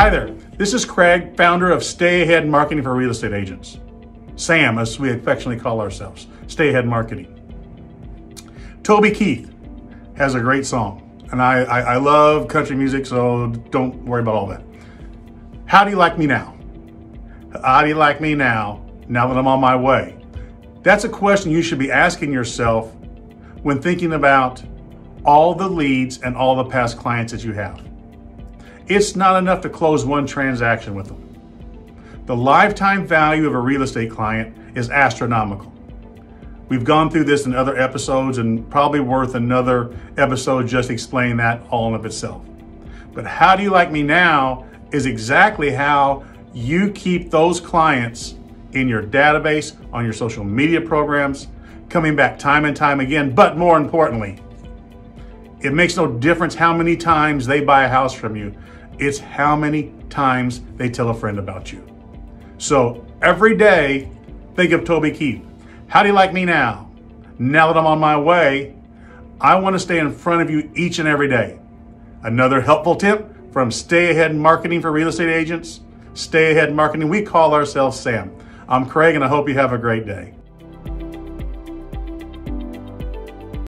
Hi there, this is Craig, founder of Stay Ahead Marketing for Real Estate Agents. SAM, as we affectionately call ourselves, Stay Ahead Marketing. Toby Keith has a great song, and I, I, I love country music, so don't worry about all that. How do you like me now? How do you like me now, now that I'm on my way? That's a question you should be asking yourself when thinking about all the leads and all the past clients that you have. It's not enough to close one transaction with them. The lifetime value of a real estate client is astronomical. We've gone through this in other episodes and probably worth another episode just explaining that all in of itself. But how do you like me now is exactly how you keep those clients in your database, on your social media programs, coming back time and time again. But more importantly, it makes no difference how many times they buy a house from you. It's how many times they tell a friend about you. So every day, think of Toby Keith. How do you like me now? Now that I'm on my way, I want to stay in front of you each and every day. Another helpful tip from Stay Ahead Marketing for Real Estate Agents. Stay Ahead Marketing, we call ourselves SAM. I'm Craig and I hope you have a great day.